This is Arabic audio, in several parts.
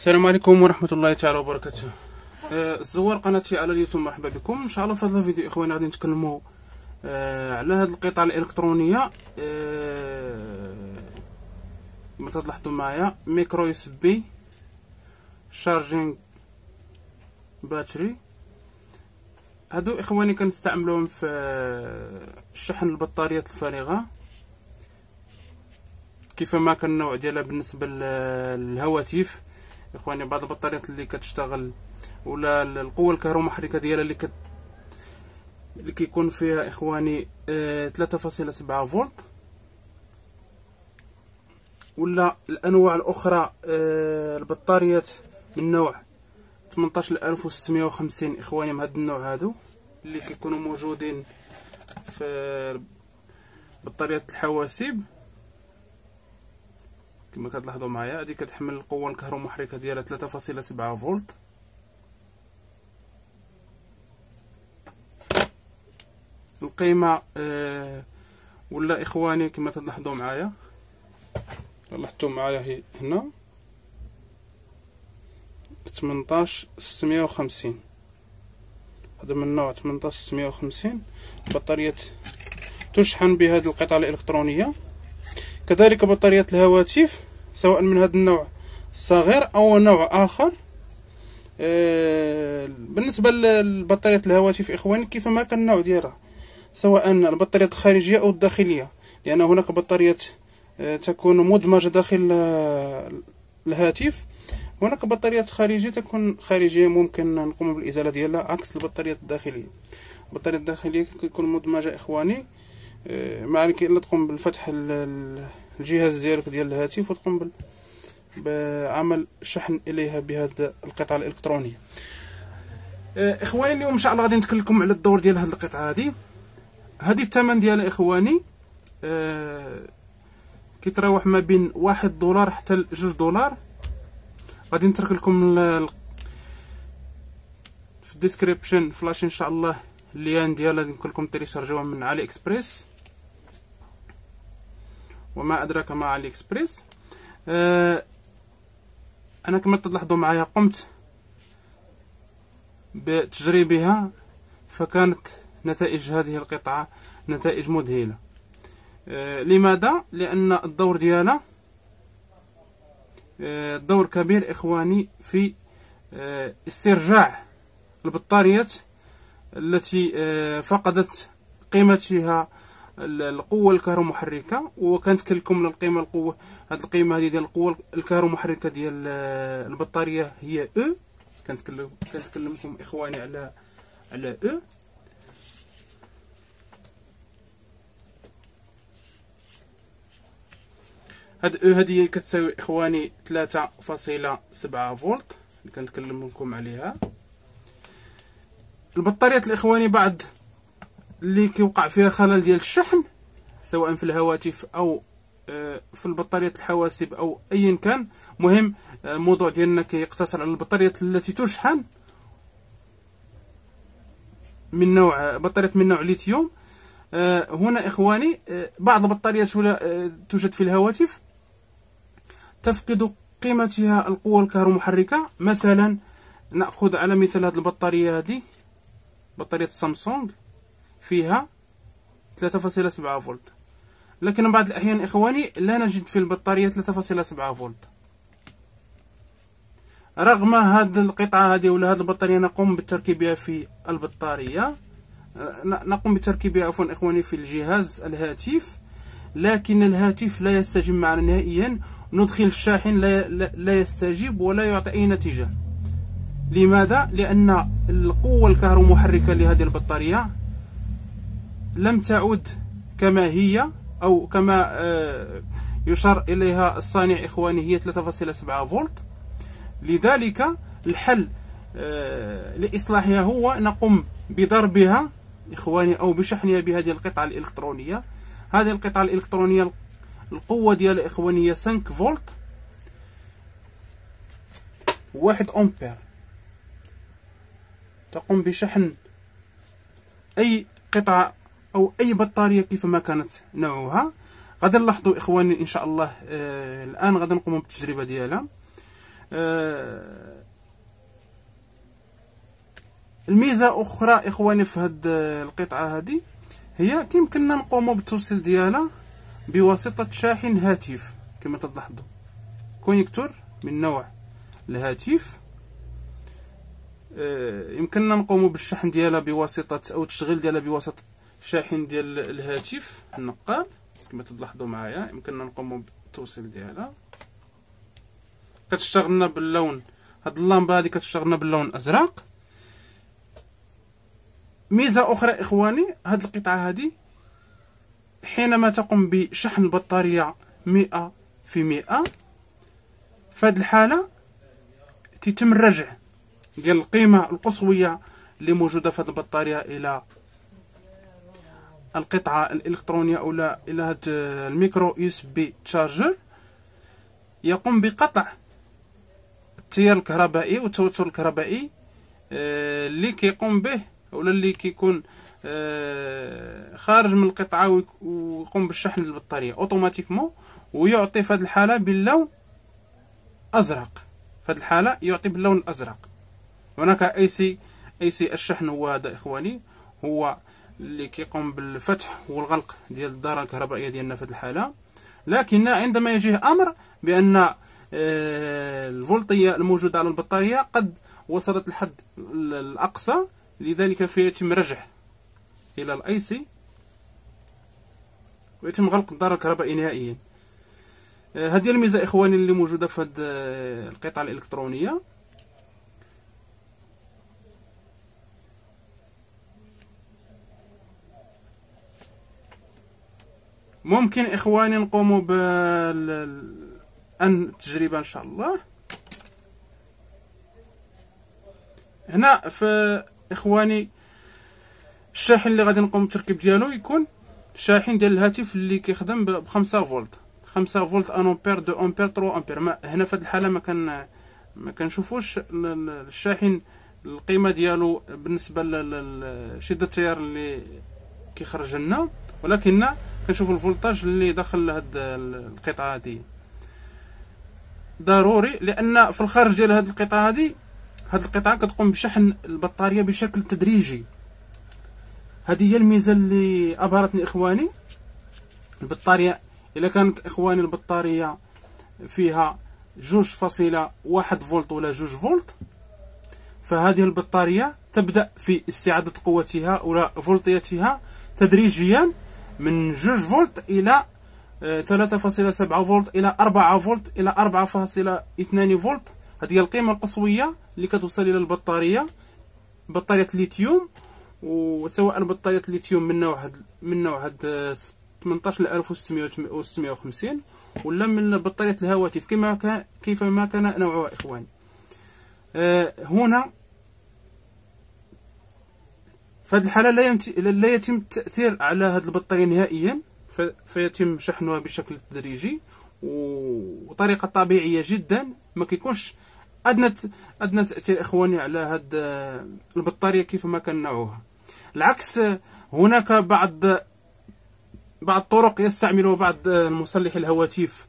السلام عليكم ورحمة الله تعالى وبركاته. الزوار قناتي على اليوتيوب مرحبا بكم. إن شاء الله في هذا الفيديو إخواني غادي نتكلموا آه، على هذه القطعة الإلكترونية. آه، كما تلاحظوا معايا micro USB charging battery. هادو إخواني كنستعملوهم في شحن البطاريات الفارغة. كيفما كان النوع ديالها بالنسبة للهواتف. إخواني بعض البطاريات اللي كتشتغل ولا القوة الكهرومحركة ديالها اللي كت اللي كيكون فيها إخواني آه 3.7 فولت. ولا الأنواع الأخرى آه البطاريات من نوع 18650 إخواني من هذا النوع هادو اللي كيكونوا موجودين في بطاريات الحواسيب. كما كتلاحظوا معايا هذه كتحمل القوة الكهرومحركة ديالها 3.7 فولت. القيمة آه ولا إخواني كما تلاحظوا معايا؟ لاحظتوا معايا هي هنا. 18650 هذا من نوع 18650 بطارية تشحن بهذه القطعة الإلكترونية. كذلك بطاريات الهواتف سواء من هذا النوع الصغير أو نوع آخر. آه، بالنسبة لبطارية الهواتف إخواني كيف ما كان النوع ديالها سواء البطاريات الخارجية أو الداخلية لأن هناك بطاريات آه، تكون مدمجة داخل آه، الهاتف. هناك بطاريات خارجية تكون خارجية ممكن نقوم بالإزالة ديالها عكس البطاريات الداخلية. البطارية الداخلية كتكون مدمجة إخواني ما عليك إلا تقوم بالفتح الجهاز ديالك ديال الهاتف وتقوم بعمل شحن إليها بهذه القطعة الإلكترونية. آه، إخواني اليوم إن شاء الله غادي نتكلم على الدور ديال هذه القطعة هذه هذه الثمن ديالها إخواني آه كيتراوح ما بين واحد دولار حتى لجوج دولار. غادي نترك لكم في ال description فلاش إن شاء الله ال lien ديالها يمكن لكم ت recharger وها من AliExpress. وما أدراك ما AliExpress آه أنا كما تلاحظوا معايا قمت بتجريبها فكانت نتائج هذه القطعة نتائج مذهلة آه لماذا؟ لأن الدور ديالها آه دور كبير إخواني في استرجاع البطاريات التي فقدت قيمتها القوة الكهرومحركة وكانت لكم القيمة القوة هذه القيمة هذه ديال القوة الكهرومحركة ديال البطارية هي أو كنتكلم كنتكلمكم إخواني على على أو هاد أو هذه كتساوي إخواني 3.7 فولت اللي كنتكلم لكم عليها. البطاريات الاخواني بعد اللي كيوقع فيها خلل ديال الشحن سواء في الهواتف أو آه، في البطاريات الحواسب أو ايا كان. مهم آه، الموضوع ديالنا كيقتصر على البطاريات التي تشحن من نوع بطاريات من نوع ليثيوم. آه، هنا إخواني بعض البطاريات توجد في الهواتف تفقد قيمتها القوة الكهرومحركة. مثلا نأخذ على مثال هذه البطارية هذه بطارية سامسونج. فيها 3.7 فولت. لكن بعض الأحيان إخواني لا نجد في البطارية 3.7 فولت. رغم هذه القطعة هذه ولا هذه البطارية نقوم بتركيبها في البطارية. نقوم بتركيبها عفوا إخواني في الجهاز الهاتف. لكن الهاتف لا يستجيب معنا نهائيا. ندخل الشاحن لا, لا يستجيب ولا يعطي أي نتيجة. لماذا؟ لأن القوة الكهرومحركة لهذه البطارية لم تعد كما هي أو كما آه، يشار إليها الصانع إخواني هي 3.7 فولت. لذلك الحل آه، لإصلاحها هو نقوم بضربها إخواني أو بشحنها بهذه القطعة الإلكترونية. هذه القطعة الإلكترونية القوة ديالها إخواني هي 5 فولت. واحد أمبير. تقوم بشحن أي قطعة أو أي بطارية كيفما كانت نوعها. غادي نلاحظوا إخواني إن شاء الله آه الآن غادي نقوم بالتجربة ديالها. آه، الميزة أخرى إخواني في هاد القطعة هذه هي كيمكننا نقوموا بالتوصيل ديالها بواسطة شاحن هاتف. كما تلاحظوا كونيكتور من نوع الهاتف. آه، يمكننا نقوموا بالشحن ديالها بواسطة أو التشغيل ديالها بواسطة شاحن ديال الهاتف النقال كما تلاحظوا معايا يمكننا نقوموا بالتوصيل ديالها. كتشتغلنا باللون هاد اللمبة هادي كتشتغلنا باللون الازرق ميزة أخرى إخواني هاد القطعة هادي حينما تقوم بشحن البطاريه مئة في مئة فهاد الحالة تتم الرجع ديال القيمة القصوية اللي موجودة في هاد البطارية إلى القطعة الإلكترونية أو إلى هاد ال micro USB charger. يقوم بقطع التيار الكهربائي والتوتر الكهربائي آه، اللي كيقوم به ولا اللي كيكون آه، خارج من القطعة ويقوم بالشحن للبطارية automatiquement ويعطي في هذه الحالة باللون أزرق. في هذه الحالة يعطي باللون الأزرق. هناك IC IC الشحن هو هذا إخواني هو اللي كيقوم بالفتح والغلق ديال الدارة الكهربائية ديالنا في هذه الحالة. لكن عندما يجيه أمر بأن آه، الفولتية الموجودة على البطارية قد وصلت الحد الأقصى لذلك فيتم رجع إلى الأي سي ويتم غلق الدارة الكهربائية نهائيا. آه، هذه الميزة إخواني اللي موجودة في هذه القطعة الإلكترونية ممكن إخواني نقوموا بال أن تجربه إن شاء الله. هنا في إخواني الشاحن اللي غادي نقوم بالتركيب ديالو يكون شاحن ديال الهاتف اللي كيخدم ب 5 فولت. 5 فولت un ampère deux ampères 3 ampères. ما هنا في هذه الحالة ما كان ما كنشوفوش الشاحن القيمة ديالو بالنسبة لشده التيار اللي كيخرج لنا. ولكن كنشوفوا ال voltage اللي داخل لهاد القطعة هذه ضروري لأن في الخارج ديال هاد القطعة هذه هاد القطعة كتقوم بشحن البطارية بشكل تدريجي. هذه هي الميزة اللي أبهرتني إخواني. البطارية إلا كانت إخواني البطارية فيها جوج فاصلة واحد فولت ولا جوج فولت فهذه البطارية تبدأ في استعادة قوتها ولا فولتيتها تدريجيا. من جوج فولت إلى 3.7 آه، فولت إلى 4 فولت إلى 4.2 فولت. هذه هي القيمة القصوية اللي كتوصل إلى البطارية بطارية الليثيوم وسواء بطارية الليثيوم من نوع هاد من نوع هاد 18650 ولا من بطارية الهواتف. كما كيفما كان نوعها إخواني. آه هنا هذه الحالة لا, لا يتم التأثير على هذه البطارية نهائيا فيتم شحنها بشكل تدريجي وطريقة طبيعية جدا. ما كيكونش أدنى أدنى تأثير إخواني على هذه البطارية كيف ما كان نوعها. العكس هناك بعض بعض الطرق يستعملها بعض المصلح الهواتف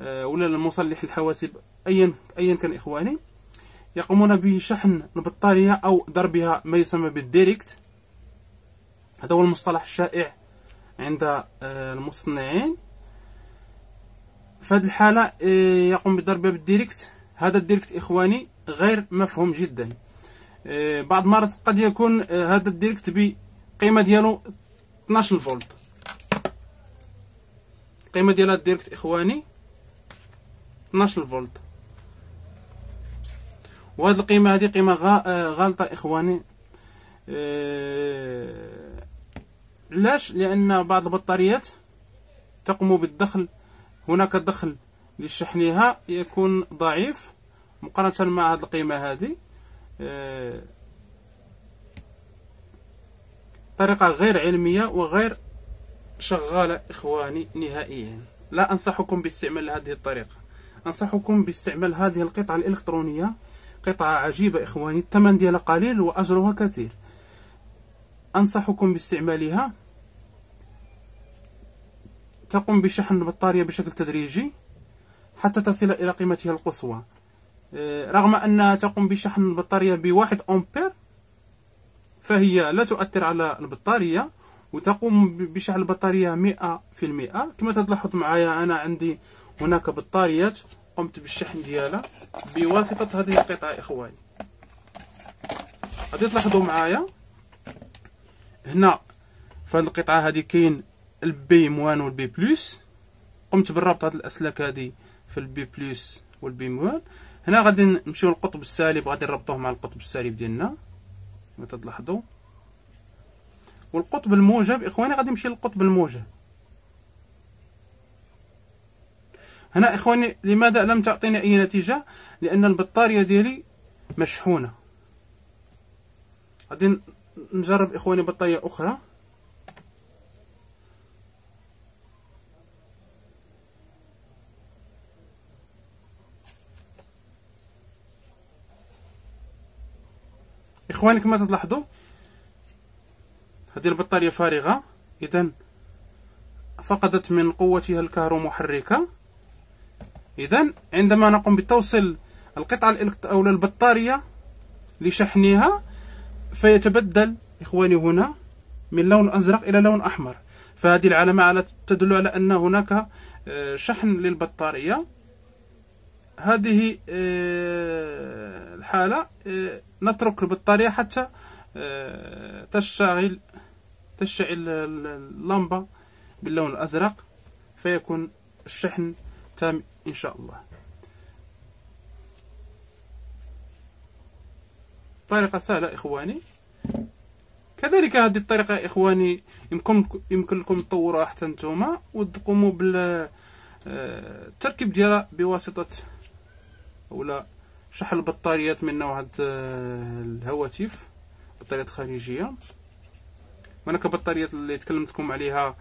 آه، ولا المصلح الحواسب ايا ايا كان إخواني يقومون بشحن البطارية أو ضربها ما يسمى بالديريكت. هذا هو المصطلح الشائع عند آه، المصنعين. في هذه الحالة آه، يقوم بضربها بال direct. هذا ال direct إخواني غير مفهوم جدا. آه، بعض المرات قد يكون هذا ال direct بقيمة ديالو 12 فولت. القيمة ديال هذا ال direct إخواني 12 فولت. وهذه القيمة هذه قيمة غالطة إخواني. علاش لأن بعض البطاريات تقوم بالدخل. هناك دخل لشحنها يكون ضعيف مقارنة مع هذه القيمة هذه. آه، طريقة غير علمية وغير شغالة إخواني نهائيا. لا أنصحكم باستعمال هذه الطريقة. أنصحكم باستعمال هذه القطعة الإلكترونية. قطعة عجيبة إخواني الثمن ديالها قليل وأجرها كثير. أنصحكم باستعمالها. تقوم بشحن البطارية بشكل تدريجي حتى تصل إلى قيمتها القصوى. آه، رغم أنها تقوم بشحن البطارية بواحد أمبير فهي لا تؤثر على البطارية وتقوم بشحن البطارية مئة في المئة. كما تلاحظ معايا أنا عندي هناك بطاريات قمت بالشحن ديالها بواسطة هذه القطعة إخواني. غادي تلاحظوا معايا؟ هنا في القطعة هذه كاين ال B moins وال B plus قمت بالربط هذه الأسلاك هذه في ال B plus وال B moins. هنا غادي نمشيو للقطب السالب غادي نربطوه مع القطب السالب ديالنا. كما تلاحظوا؟ والقطب الموجب إخواني غادي نمشي للقطب الموجب. هنا إخواني لماذا لم تعطيني أي نتيجة؟ لأن البطارية ديالي مشحونة. غادي نجرب إخواني بطارية أخرى. اخواني كما تلاحظوا؟ هذه البطارية فارغة. اذا فقدت من قوتها الكهرومحركة اذا عندما نقوم بتوصيل القطعة أو البطارية لشحنها فيتبدل إخواني هنا من لون أزرق إلى لون أحمر. فهذه العلامة على تدل على أن هناك آه، شحن للبطارية. هذه آه، الحالة آه، نترك البطارية حتى تشتغل تشتعل اللمبة باللون الأزرق فيكون الشحن تام إن شاء الله. طريقة سهلة إخواني. كذلك هذه الطريقة إخواني يمكن يمكن لكم تطوروها حتى نتوما وتقوموا بالتركيب آه، ديالها بواسطة ولا شحن البطاريات من نوع هاد آه، الهواتف بطاريات خارجية. هناك بطاريات اللي تكلمتكم عليها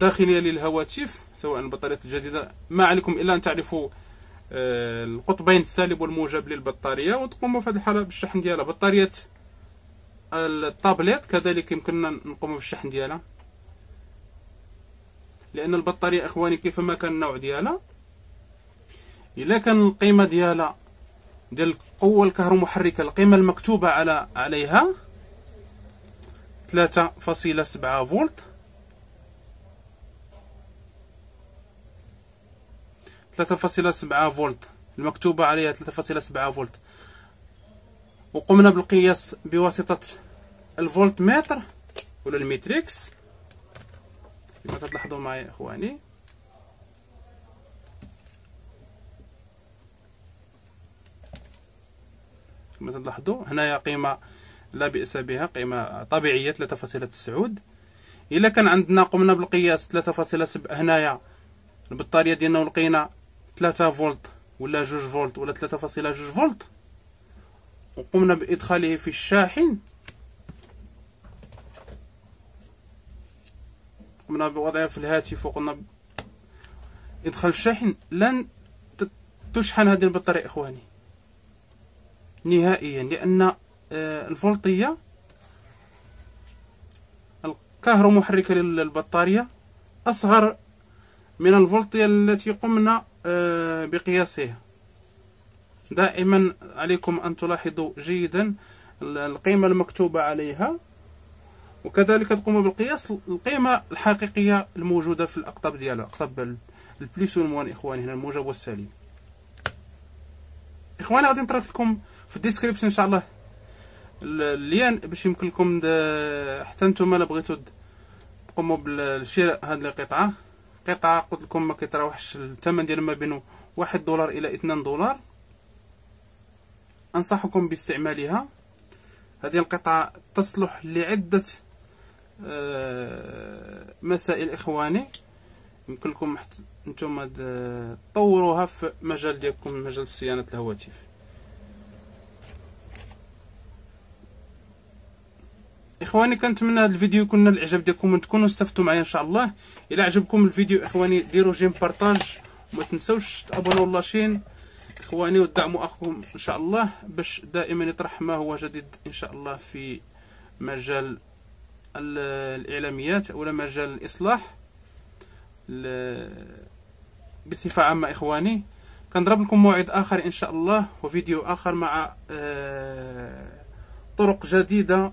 داخلية للهواتف سواء البطاريات الجديدة ما عليكم إلا أن تعرفوا آه، القطبين السالب والموجب للبطارية وتقوموا في هذه الحالة بالشحن ديالها. بطارية الطابليت كذلك يمكننا نقوم بالشحن ديالها. لأن البطارية إخواني كيفما كان النوع ديالها إلا كان القيمة ديالها ديال القوة الكهرومحركة القيمة المكتوبة على عليها 3.7 فولت. 3.7 فولت. المكتوبة عليها 3.7 فولت. وقمنا بالقياس بواسطة ال voltmètre ولا ال Metrix. كما تلاحظوا معي إخواني؟ كما تلاحظوا هنايا قيمة لا بأس بها قيمة طبيعية 3.9 إلا كان عندنا قمنا بالقياس 3.7 هنايا البطارية ديالنا ولقينا 3 فولت ولا 2 فولت ولا 3.2 فولت. وقمنا بإدخاله في الشاحن. قمنا بوضعها في الهاتف وقلنا إدخال الشاحن. لن تشحن هذه البطارية إخواني. نهائيا لأن آه، الفولتية الكهرومحركة للبطارية أصغر من الفولتية التي قمنا آه، بقياسها. دائما عليكم أن تلاحظوا جيدا القيمة المكتوبة عليها. وكذلك تقوم بالقياس القيمة الحقيقية الموجودة في الأقطاب ديالها أقطاب ال plus وال moins إخواني هنا الموجب والسالب إخواني غادي نترك لكم في ال description إن شاء الله. ال lien باش يمكن لكم حتى نتوما إلا بغيتو تقوموا بشراء هذه القطعه قطعة. قلت لكم ما كيتراوحش الثمن ديالها ما بين واحد دولار إلى اثنان دولار. أنصحكم باستعمالها. هذه القطعة تصلح لعدة آه، مسائل إخواني. يمكن لكم نتوما تطوروها في مجال ديالكم مجال صيانة الهواتف. إخواني كنتمنى هذا الفيديو يكون الإعجاب ديالكم وتكونوا استفدتوا معايا إن شاء الله. إلى عجبكم الفيديو إخواني ديروا جيم بارطاج. وما تنسوش تابونوا لاشين. إخواني ودعموا أخوكم إن شاء الله باش دائما يطرح ما هو جديد إن شاء الله في مجال الإعلاميات ولا مجال الإصلاح. بصفة عامة إخواني. كنضرب لكم موعد آخر إن شاء الله وفيديو آخر مع آه، طرق جديدة.